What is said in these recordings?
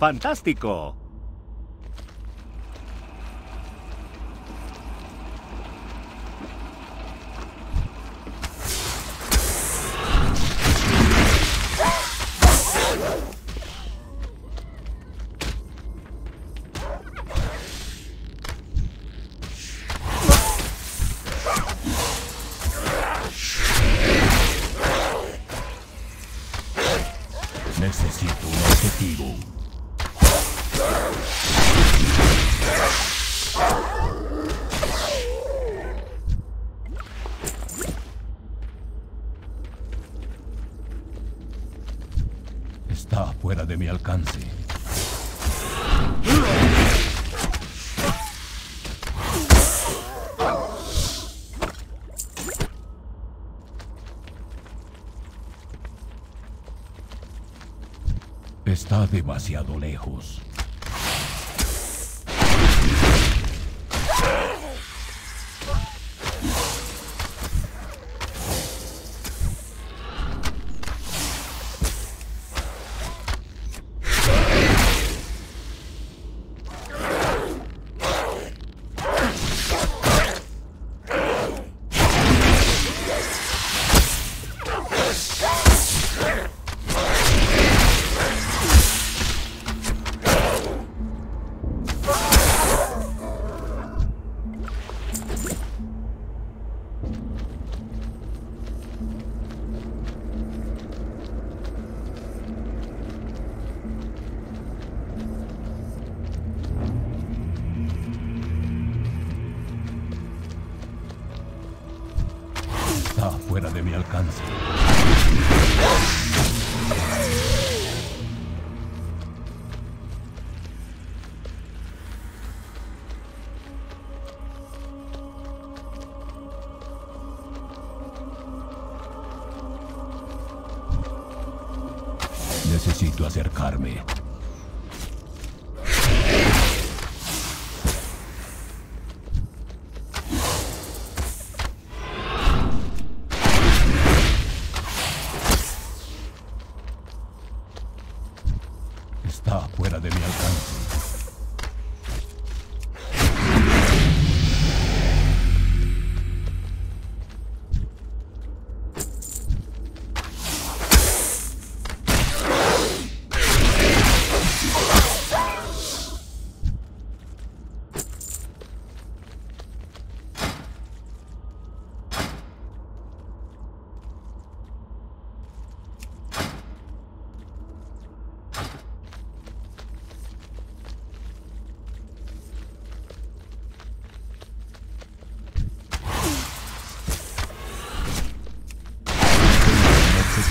¡Fantástico! Necesito un objetivo. Está fuera de mi alcance. Está demasiado lejos. Fuera de mi alcance. Necesito acercarme. Está fuera de mi alcance.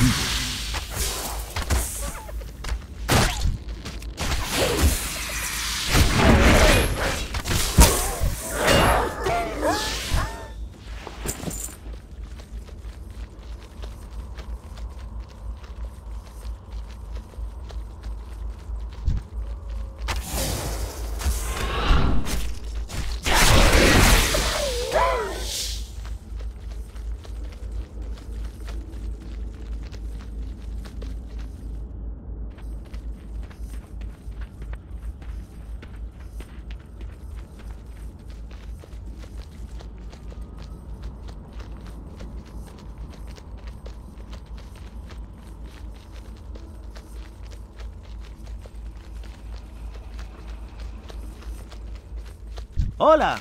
Un ¡Hola!